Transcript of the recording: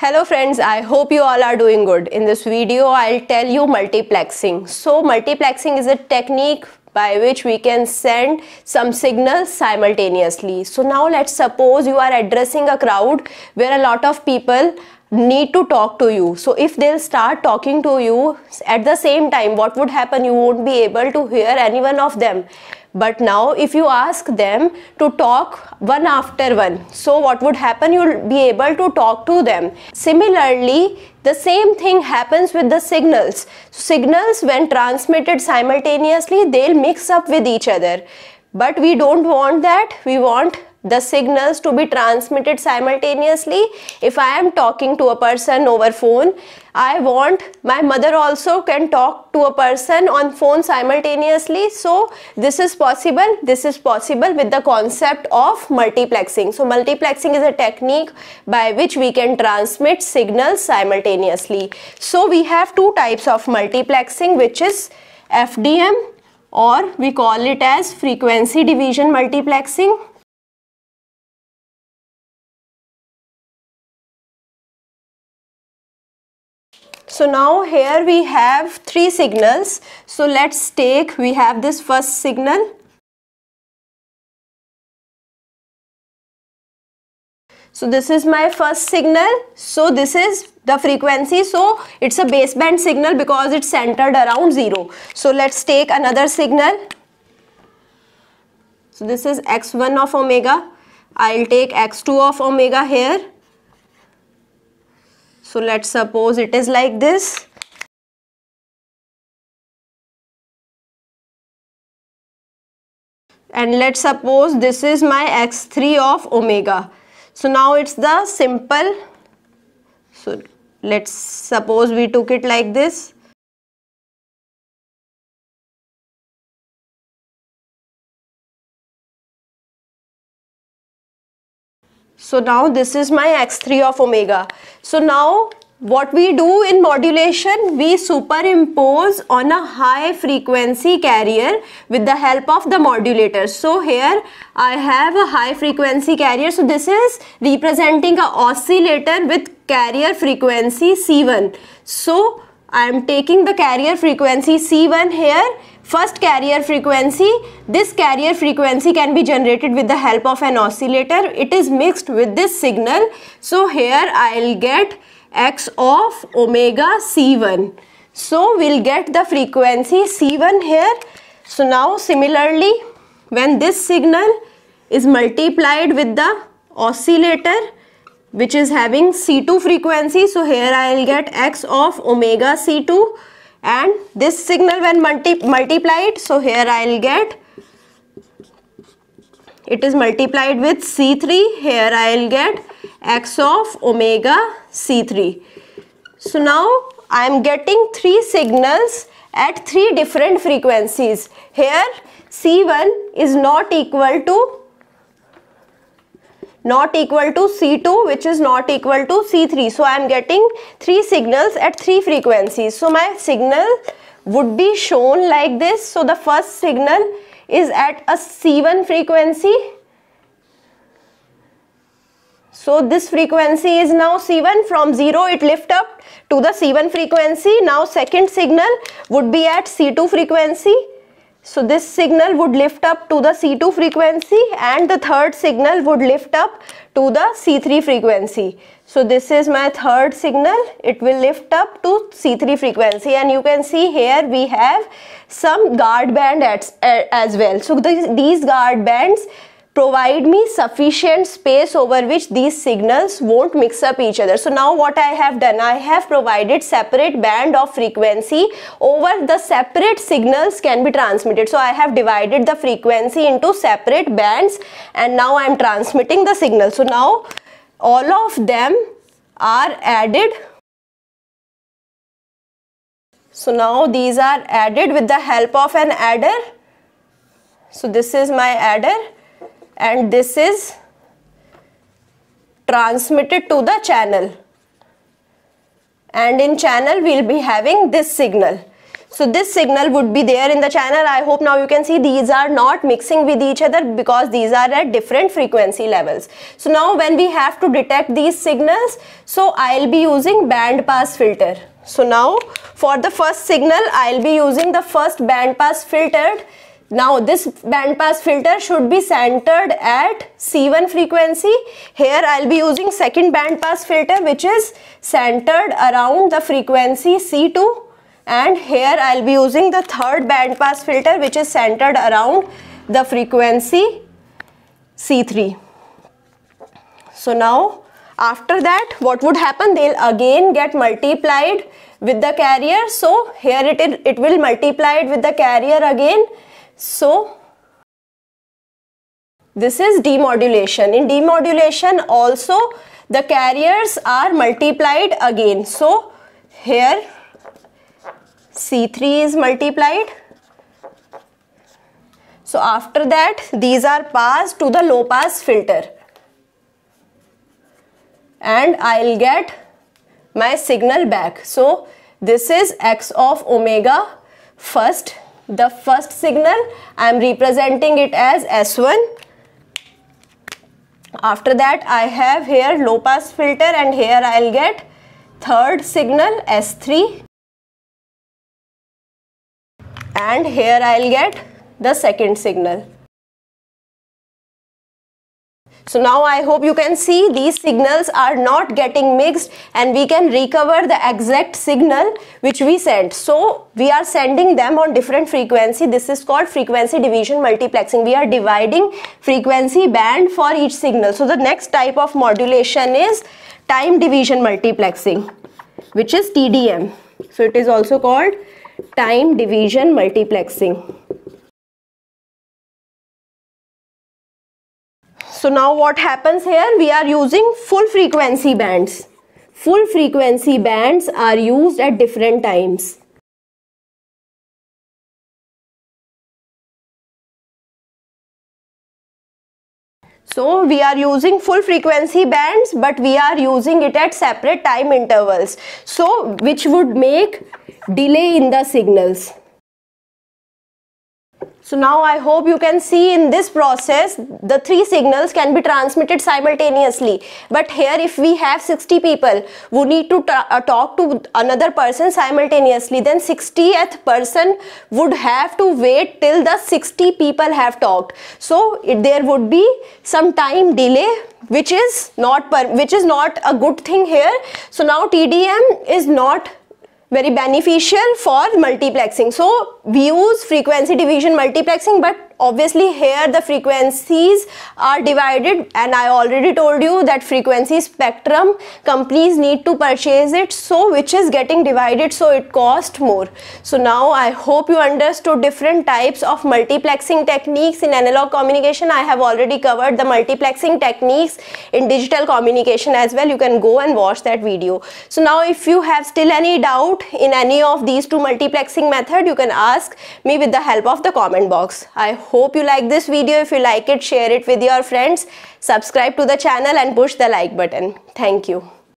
Hello friends, I hope you all are doing good. In this video, I'll tell you multiplexing. So multiplexing is a technique by which we can send some signals simultaneously. So now let's suppose you are addressing a crowd where a lot of people need to talk to you. So if they'll start talking to you at the same time, what would happen? You won't be able to hear any one of them but now if you ask them to talk one after one so what would happen? You'll be able to talk to them. Similarly the same thing happens with the signals. Signals when transmitted simultaneously they'll mix up with each other. But we don't want that. We want the signals to be transmitted simultaneously. If i am talking to a person over phone i want my mother also can talk to a person on phone simultaneously. So this is possible. This is possible with the concept of multiplexing. So multiplexing is a technique by which we can transmit signals simultaneously. So we have two types of multiplexing which is fdm or we call it as frequency division multiplexing so now here we have three signals. So let's take we have this first signal. So this is my first signal. So this is the frequency. So it's a baseband signal because it's centered around 0 so let's take another signal. So this is x1 of omega. I'll take x2 of omega here so let's suppose it is like this. And let's suppose this is my x3 of omega. So now it's the simple. So let's suppose we took it like this. So now this is my x3 of omega. So now what we do in modulation, we superimpose on a high frequency carrier with the help of the modulator. So here I have a high frequency carrier. So this is representing a oscillator with carrier frequency C1. So I am taking the carrier frequency C1 here First carrier frequency, this carrier frequency can be generated with the help of an oscillator. It is mixed with this signal. So here I'll get x of omega C1. So we'll get the frequency C1 here. So now similarly, when this signal is multiplied with the oscillator which is having C2 frequency, so here I'll get x of omega C2 and this signal when multi multiplied so here I'll get it is multiplied with C3 here I'll get x of omega C3 so now I am getting three signals at three different frequencies. Here C1 is not equal to not equal to C2 which is not equal to C3. So I am getting three signals at three frequencies. So my signal would be shown like this. So the first signal is at a C1 frequency. So this frequency is now C1 from 0 it lift up to the C1 frequency. Now second signal would be at C2 frequency so this signal would lift up to the C2 frequency and the third signal would lift up to the C3 frequency. So this is my third signal. It will lift up to C3 frequency and you can see here we have some guard band as, eh, as well. So these guard bands provide me sufficient space over which these signals won't mix up each other. So now what I have done, I have provided separate band of frequency over the separate signals can be transmitted. So I have divided the frequency into separate bands and now I am transmitting the signal. So now all of them are added so now these are added with the help of an adder. So this is my adder and this is transmitted to the channel. And in channel we'll be having this signal. So this signal would be there in the channel. I hope now you can see these are not mixing with each other because these are at different frequency levels. So now when we have to detect these signals so i'll be using band pass filter. So now for the first signal i'll be using the first band pass filtered now this band pass filter should be centered at C1 frequency. Here I'll be using second band pass filter which is centered around the frequency C2 and here I'll be using the third band pass filter which is centered around the frequency C3. So now after that what would happen they'll again get multiplied with the carrier so here it, it will multiply it with the carrier again so, this is demodulation. In demodulation also the carriers are multiplied again. So, here C3 is multiplied. So, after that these are passed to the low pass filter and I'll get my signal back. So, this is x of omega first the first signal. I am representing it as S1 after that I have here low pass filter and here I'll get third signal S3 and here I'll get the second signal so now I hope you can see these signals are not getting mixed and we can recover the exact signal which we sent. So we are sending them on different frequency. This is called frequency division multiplexing. We are dividing frequency band for each signal. So the next type of modulation is time division multiplexing which is TDM. So it is also called time division multiplexing. So now what happens here? We are using full frequency bands. Full frequency bands are used at different times. So we are using full frequency bands but we are using it at separate time intervals. So which would make delay in the signals. So now I hope you can see in this process the three signals can be transmitted simultaneously. But here if we have 60 people who need to uh, talk to another person simultaneously then 60th person would have to wait till the 60 people have talked. So it, there would be some time delay which is not which is not a good thing here. So now TDM is not very beneficial for multiplexing. So we use frequency division multiplexing but obviously here the frequencies are divided and I already told you that frequency spectrum companies need to purchase it so which is getting divided so it cost more. So now I hope you understood different types of multiplexing techniques in analog communication. I have already covered the multiplexing techniques in digital communication as well. You can go and watch that video. So now if you have still any doubt in any of these two multiplexing method you can ask me with the help of the comment box. I hope you like this video. If you like it, share it with your friends. Subscribe to the channel and push the like button. Thank you.